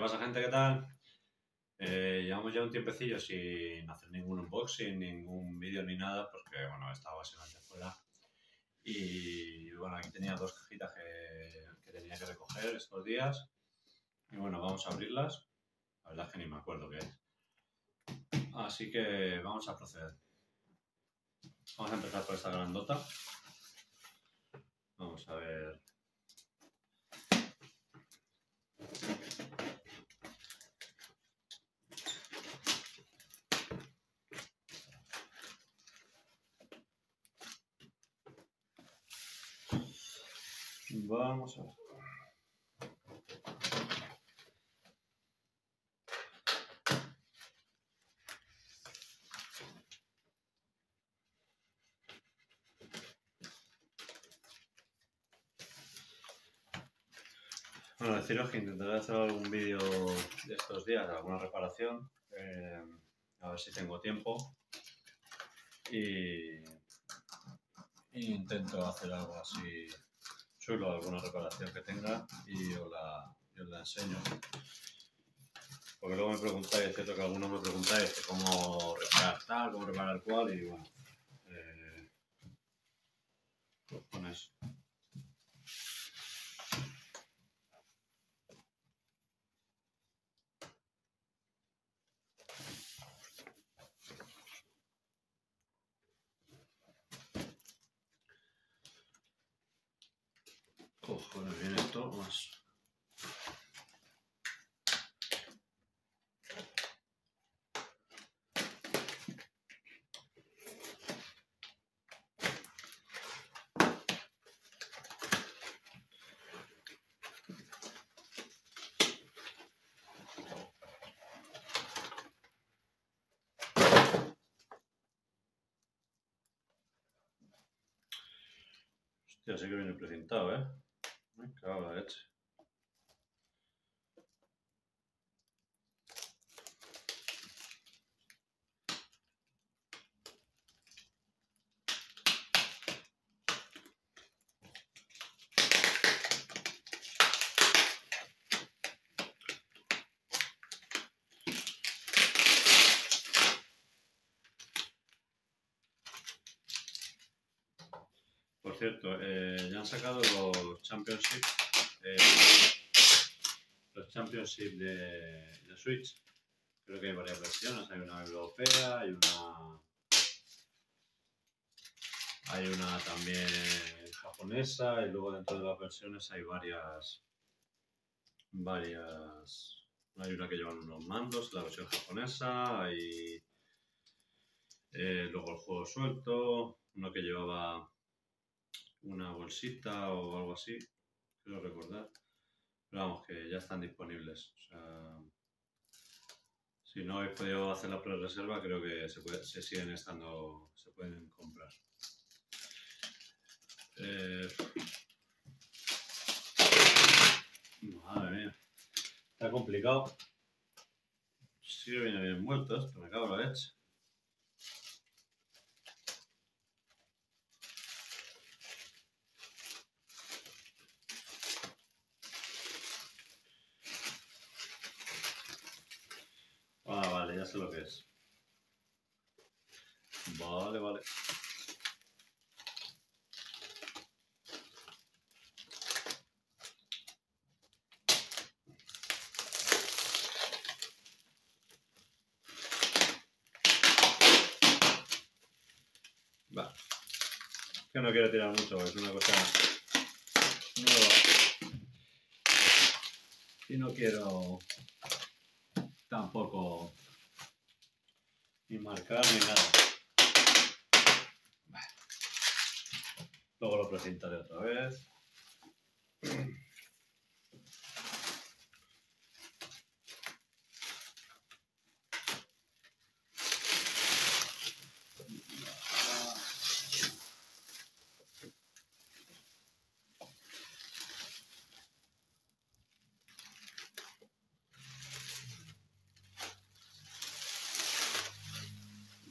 pasa, gente? ¿Qué tal? Eh, llevamos ya un tiempecillo sin hacer ningún unboxing, ningún vídeo ni nada, porque bueno, estaba básicamente fuera. Y bueno, aquí tenía dos cajitas que, que tenía que recoger estos días. Y bueno, vamos a abrirlas. La verdad es que ni me acuerdo qué es. Así que vamos a proceder. Vamos a empezar por esta grandota. Vamos a ver. Vamos a ver. Bueno, deciros que intentaré hacer algún vídeo de estos días, alguna reparación, eh, a ver si tengo tiempo. Y, y intento hacer algo así alguna reparación que tenga y os la, enseño. Porque luego me preguntáis, es cierto que algunos me preguntáis cómo reparar tal, cómo reparar cual, y bueno, eh, pues con. Cojones, viene esto más. Hostia, sí que viene precintado, ¿eh? Me cago en la leche. Cierto, eh, ya han sacado los Championship, eh, los Championship de, de Switch. Creo que hay varias versiones, hay una europea, hay una, hay una también japonesa y luego dentro de las versiones hay varias, varias, hay una que llevan unos mandos, la versión japonesa, hay eh, luego el juego suelto, uno que llevaba una bolsita o algo así, quiero recordar. Pero vamos, que ya están disponibles. O sea, si no habéis podido hacer la pre-reserva, creo que se, siguen estando, se pueden comprar. Eh, madre mía, está complicado. Sí viene bien muerto esto, me cago en la leche. Lo que es. Vale, vale. Va. Que no quiero tirar mucho, es una cosa. Y no quiero tampoco ni marcar ni nada. Luego lo presentaré otra vez.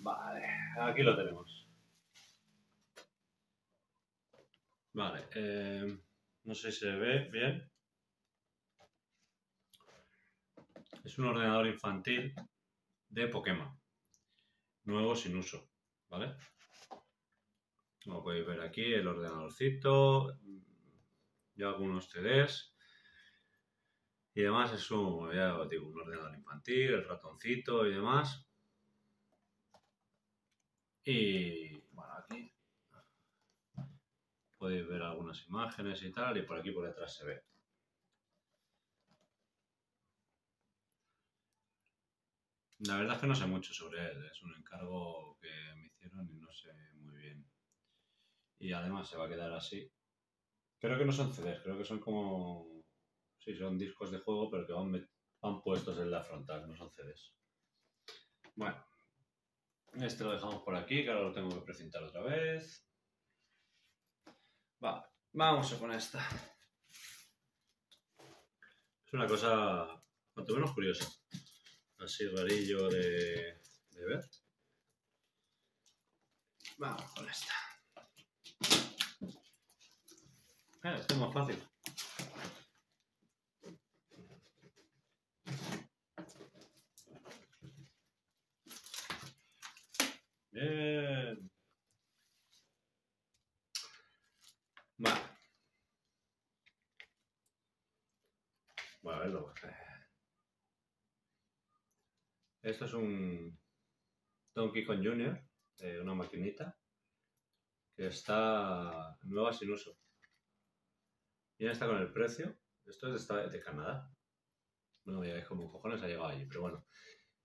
Vale, aquí lo tenemos. Vale, eh, no sé si se ve bien. Es un ordenador infantil de Pokémon. Nuevo sin uso, ¿vale? Como podéis ver aquí, el ordenadorcito, y algunos CDs. Y demás es un, ya digo, un ordenador infantil, el ratoncito y demás. Y podéis ver algunas imágenes y tal, y por aquí por detrás se ve. La verdad es que no sé mucho sobre él, es un encargo que me hicieron y no sé muy bien. Y además se va a quedar así. Creo que no son CDs, creo que son como... Sí, son discos de juego, pero que van, van puestos en la frontal, no son CDs. Bueno, este lo dejamos por aquí, que ahora lo tengo que presentar otra vez. Vale, vamos a con esta. Es una cosa cuanto menos curiosa así rarillo de, de ver. Vamos con esta. Ah, esto es más fácil. Bien. Vale. Bueno, a verlo. Esto es un Donkey Kong Jr., una maquinita, que está nueva sin uso. Ya está con el precio. Esto es de, de Canadá. No me digáis cómo cojones ha llegado allí, pero bueno.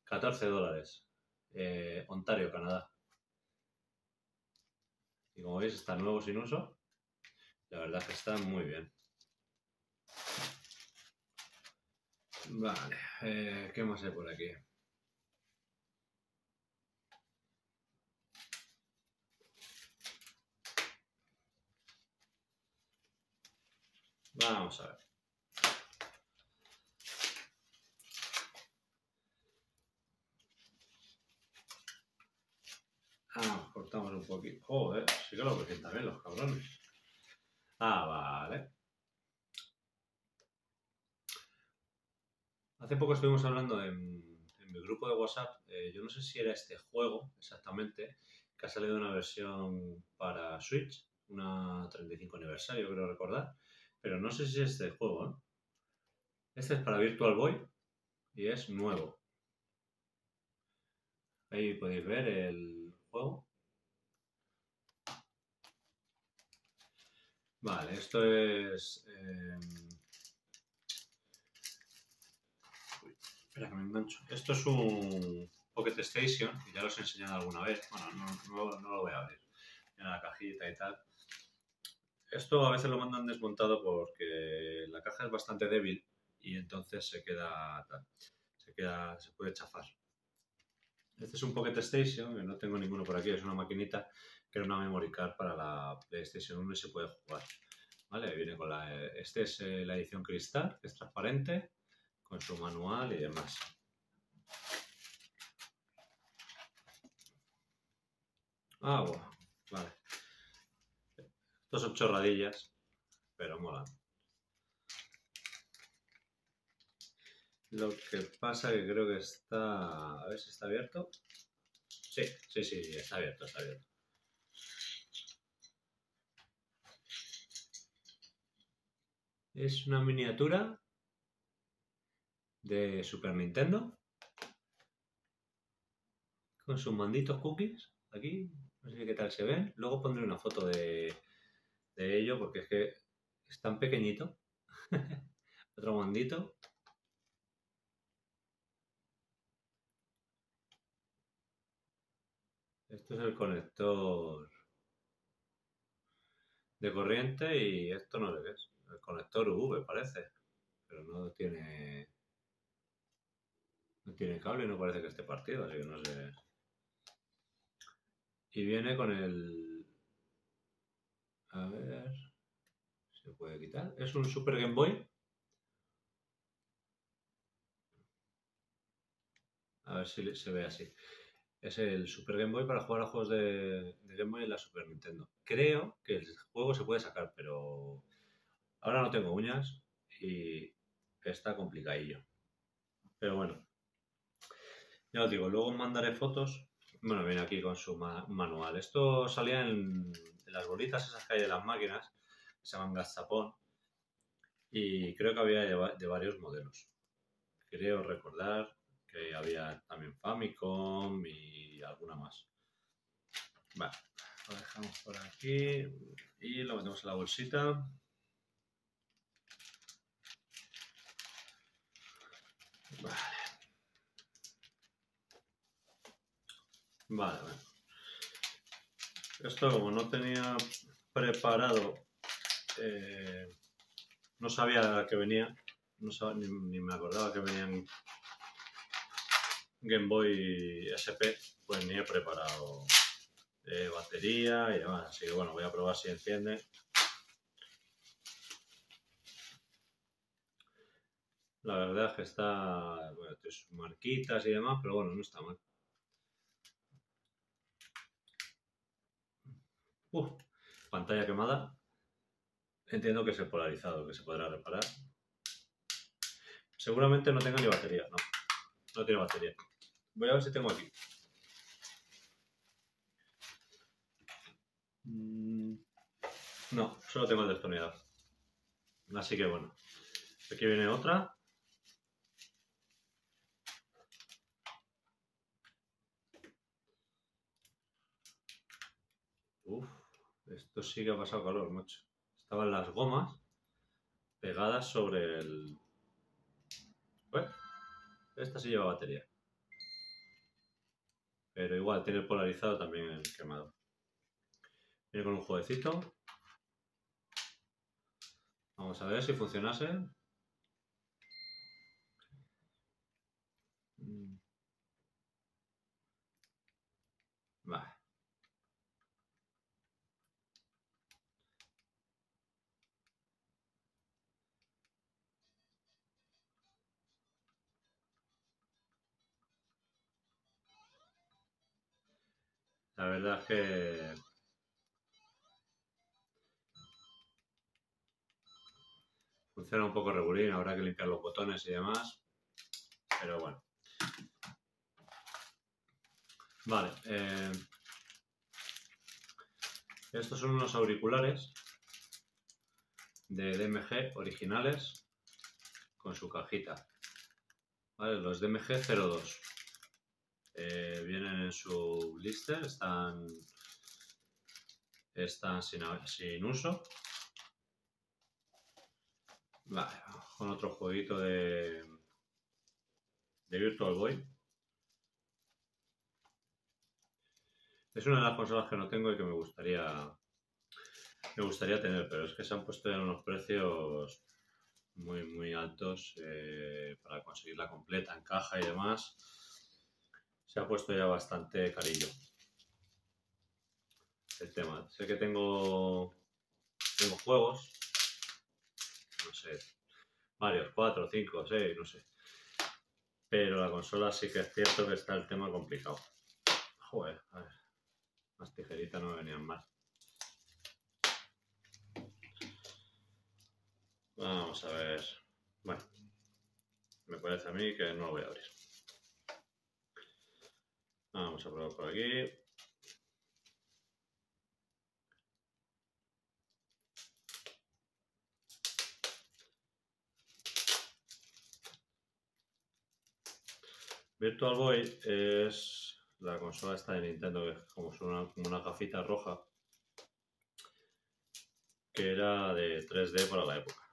14 dólares. Eh, Ontario, Canadá. Y como veis, está nuevo sin uso. La verdad es que está muy bien. Vale, eh, ¿qué más hay por aquí? Vamos a ver. Ah, cortamos un poquito. Joder, sí que lo presentan bien los cabrones. Ah, vale. Hace poco estuvimos hablando en, mi grupo de WhatsApp, eh, yo no sé si era este juego exactamente, que ha salido una versión para Switch, una 35 aniversario, creo recordar, pero no sé si es este juego, ¿eh? Este es para Virtual Boy y es nuevo. Ahí podéis ver el juego. Vale, esto es... Eh... espera que me engancho. Esto es un Pocket Station, y ya los he enseñado alguna vez. Bueno, no, lo voy a abrir. En la cajita y tal. Esto a veces lo mandan desmontado porque la caja es bastante débil y entonces se queda, se queda, se puede chafar. Este es un Pocket Station, que no tengo ninguno por aquí, es una maquinita que era una memory card para la PlayStation 1 y se puede jugar. ¿Vale? Viene con la, este es eh, la edición cristal, es transparente, con su manual y demás. Ah, bueno. Estos son chorradillas, pero molan. Lo que pasa que creo que está... A ver si está abierto. Sí, sí, sí, está abierto, está abierto. Es una miniatura de Super Nintendo con sus manditos cookies aquí. No sé qué tal se ven. Luego pondré una foto de, de ello porque es que es tan pequeñito. Otro mandito. Esto es el conector de corriente y esto no qué es. El conector UV parece. Pero no tiene. No tiene cable y no parece que esté partido, así que no sé. Y viene con el a ver. Se puede quitar. Es un Super Game Boy. A ver si se ve así. Es el Super Game Boy para jugar a juegos de, Game Boy en la Super Nintendo. Creo que el juego se puede sacar, pero ahora no tengo uñas y está complicadillo. Pero bueno. Ya os digo, luego mandaré fotos. Bueno, viene aquí con su ma- manual. Esto salía en las bolitas esas que hay de las máquinas, que se llaman gazapón. Y creo que había de, va- de varios modelos. Creo recordar que había también Famicom y alguna más. Vale, lo dejamos por aquí y lo metemos en la bolsita. Vale. Vale, vale. Esto como no tenía preparado, eh, no sabía que venía, ni, me acordaba que venían Game Boy SP, pues ni he preparado eh, batería y demás. Así que bueno, voy a probar si enciende. La verdad es que está, bueno, marquitas y demás, pero bueno, no está mal. Uf, pantalla quemada. Entiendo que es el polarizado, que se podrá reparar. Seguramente no tenga ni batería, no. No tiene batería. Voy a ver si tengo aquí. Mm, No, solo tengo el destornillador. Así que bueno. Aquí viene otra. Uf, esto sí que ha pasado calor, macho. Estaban las gomas pegadas sobre el... Esta sí lleva batería. Pero igual tiene el polarizado también quemado. Viene con un jueguecito. Vamos a ver si funcionase. La verdad es que funciona un poco regulín, habrá que limpiar los botones y demás. Pero bueno. Vale. eh, estos son unos auriculares de DMG originales con su cajita. Vale, los DMG 02. Eh, vienen en su blister, están, están sin, sin uso. Vale, con otro jueguito de, de Virtual Boy. Es una de las consolas que no tengo y que me gustaría me gustaría tener, pero es que se han puesto ya unos precios muy muy altos eh, para conseguirla completa en caja y demás. Se ha puesto ya bastante carillo el tema. Sé que tengo tengo juegos, no sé, varios, cuatro, cinco, seis, no sé. Pero la consola sí que es cierto que está el tema complicado. Joder, a ver. Las tijeritas no me venían mal. Vamos a ver. Bueno, me parece a mí que no lo voy a abrir. Vamos a probar por aquí. Virtual Boy es la consola esta de Nintendo que es como una, una gafita roja que era de 3D para la época.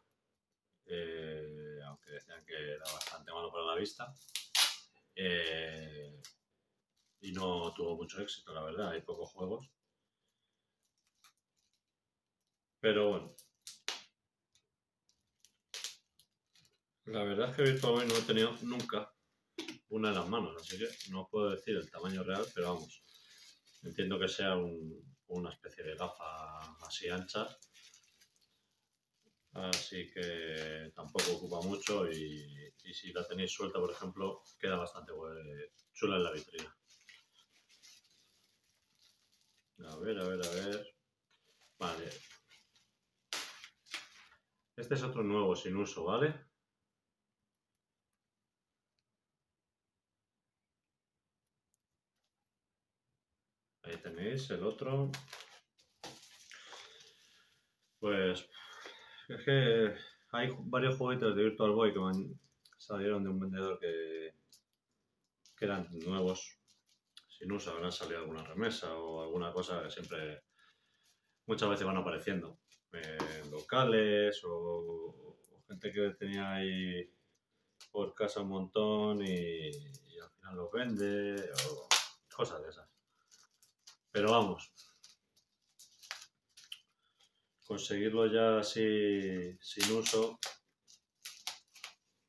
Eh, aunque decían que era bastante malo para la vista. Eh, y no tuvo mucho éxito, la verdad, hay pocos juegos. Pero bueno. La verdad es que Virtual Boy no he tenido nunca una en las manos, así que no puedo decir el tamaño real, pero vamos, entiendo que sea un- una especie de gafa así ancha, así que tampoco ocupa mucho y, si la tenéis suelta, por ejemplo, queda bastante bue- chula en la vitrina. A ver, a ver, a ver. Vale. Este es otro nuevo sin uso, ¿vale? Ahí tenéis el otro. Pues es que hay varios juguetes de Virtual Boy que salieron de un vendedor que, que eran nuevos, sin uso, habrán salido alguna remesa o alguna cosa que siempre muchas veces van apareciendo. En locales o, gente que tenía ahí por casa un montón y, al final los vende o cosas de esas. Pero vamos, conseguirlo ya así sin uso,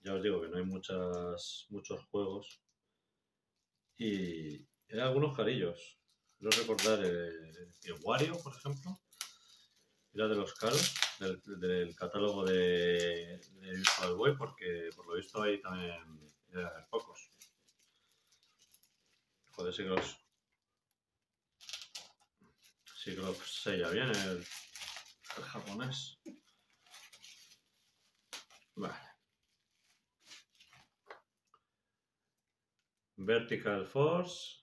ya os digo que no hay muchas, muchos juegos y hay algunos carillos. Quiero recordar el, el Wario, por ejemplo, era de los caros del, catálogo de, de Virtual Boy, porque por lo visto ahí también eran pocos. Joder, sí que sella bien el japonés. Vale. Vertical Force.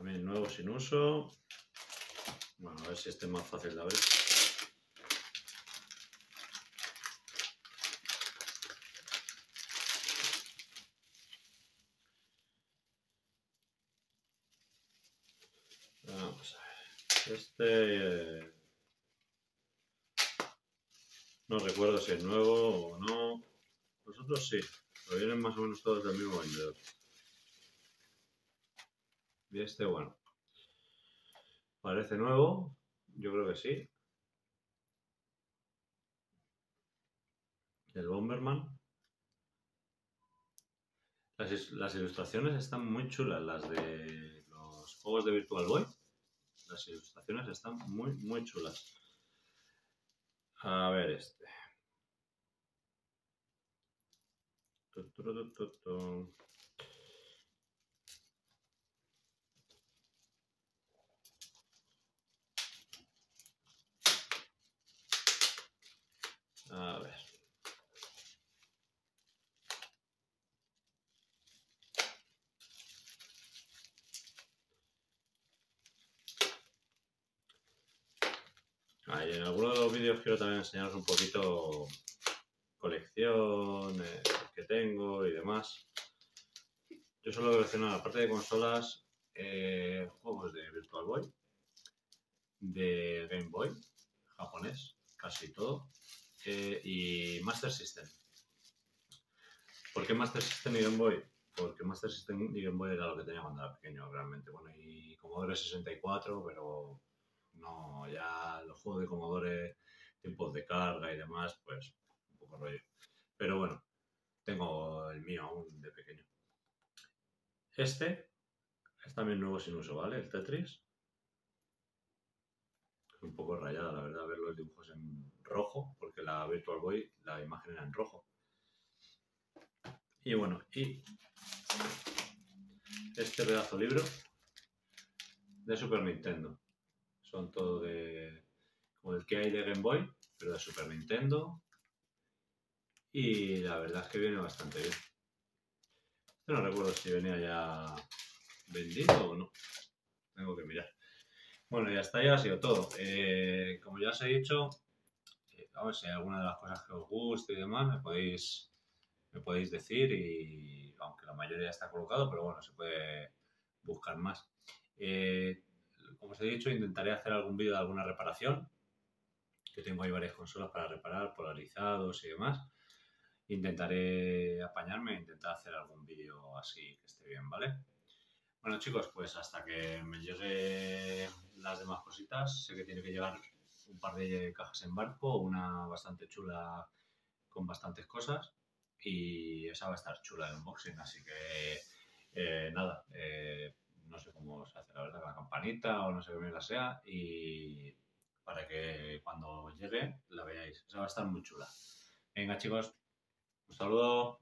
También nuevo sin uso. Bueno, a ver si este es más fácil de abrir. Vamos a ver. Este... No recuerdo si es nuevo o no. Los otros sí, pero vienen más o menos todos del mismo vendedor. Y este, bueno, parece nuevo, yo creo que sí. El Bomberman. Las, las, ilustraciones están muy chulas, las de los juegos de Virtual Boy. Las ilustraciones están muy, muy chulas. A ver este ver. En algunos de los vídeos quiero también enseñaros un poquito colección que tengo y demás. Yo solo colecciono, aparte de consolas, eh, juegos de Virtual Boy, de Game Boy, japonés, casi todo, eh, y Master System. ¿Por qué Master System y Game Boy? Porque Master System y Game Boy era lo que tenía cuando era pequeño, realmente. Bueno, y Commodore 64, pero no, ya los juegos de Commodore, tiempos de carga y demás, pues un poco rollo. Pero bueno, tengo el mío aún de pequeño. Este es también nuevo sin uso, ¿vale? El Tetris. Un poco rayada, la verdad, ver los dibujos en rojo, porque la Virtual Boy, la imagen era en rojo. Y bueno, y este pedazo libro de Super Nintendo. Son todo de como el que hay de Game Boy, pero de Super Nintendo. Y la verdad es que viene bastante bien. no recuerdo si venía ya vendido o no. Tengo que mirar. Bueno, ya está, ya ha sido todo. Eh, como ya os he dicho, si hay alguna de las cosas que os guste y demás, me podéis, me podéis decir y aunque la mayoría está colocado, pero bueno, se puede buscar más. Eh, como os he dicho, intentaré hacer algún vídeo de alguna reparación, que tengo ahí varias consolas para reparar, polarizados y demás. Intentaré apañarme intentar hacer algún vídeo así que esté bien, ¿vale? Bueno chicos, pues hasta que me llegue las demás cositas, sé que tiene que llegar un par de cajas en barco, una bastante chula con bastantes cosas y esa va a estar chula el unboxing, así que eh, nada, eh, no sé cómo se hace la verdad, la campanita o no sé qué la sea y para que cuando llegue la veáis, esa va a estar muy chula. Venga chicos, un saludo.